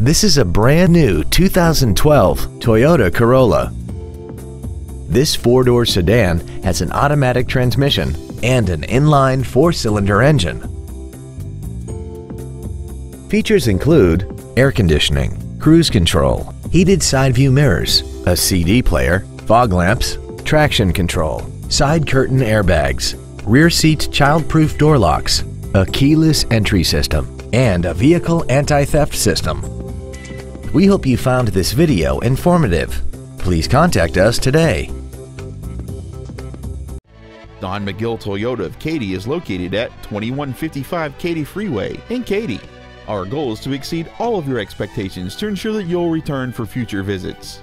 This is a brand new 2012 Toyota Corolla. This four-door sedan has an automatic transmission and an inline four-cylinder engine. Features include air conditioning, cruise control, heated side view mirrors, a CD player, fog lamps, traction control, side curtain airbags, rear seat child-proof door locks, a keyless entry system, and a vehicle anti-theft system. We hope you found this video informative. Please contact us today. Don McGill Toyota of Katy is located at 2155 Katy Freeway in Katy. Our goal is to exceed all of your expectations to ensure that you'll return for future visits.